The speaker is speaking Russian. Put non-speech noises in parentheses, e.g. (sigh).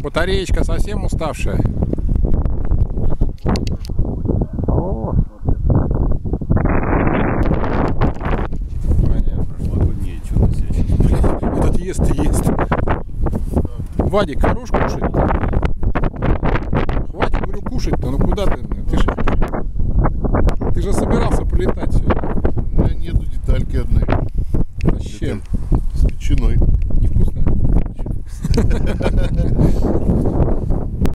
батареечка совсем уставшая. О. Этот ест и ест. Вадик, хорош кушать-то? Хватит, говорю, кушать-то. Ну куда ты? Ты же, ты же собирался полетать сегодня. У меня нету детальки одной. Зачем С печеной. Невкусно. (laughs)